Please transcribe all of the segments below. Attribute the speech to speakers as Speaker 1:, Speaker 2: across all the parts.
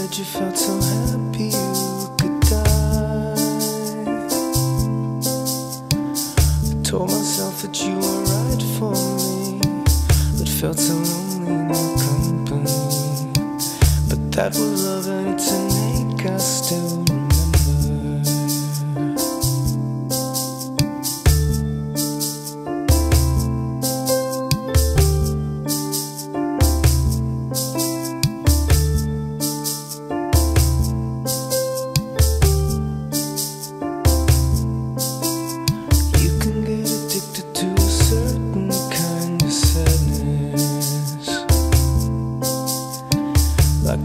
Speaker 1: said you felt so happy you could die. I told myself that you were right for me But felt so lonely in your company. But that was love and it's an ache I still.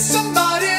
Speaker 1: somebody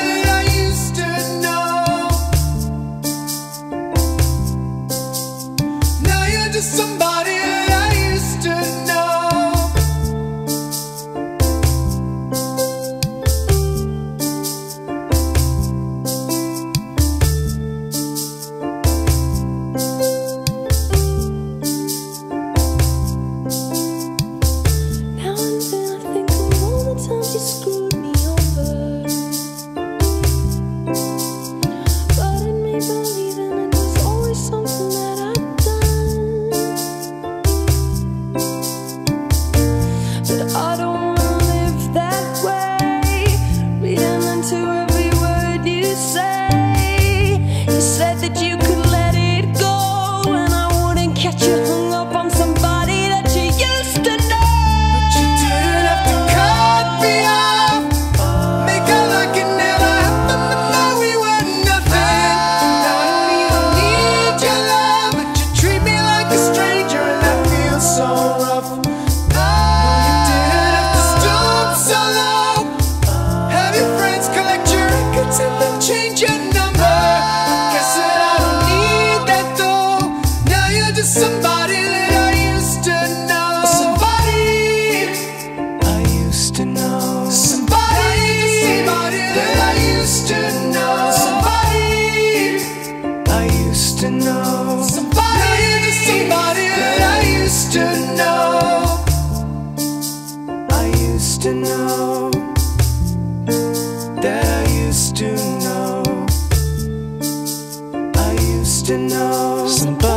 Speaker 1: to know. That I used to know. I used to know. Somebody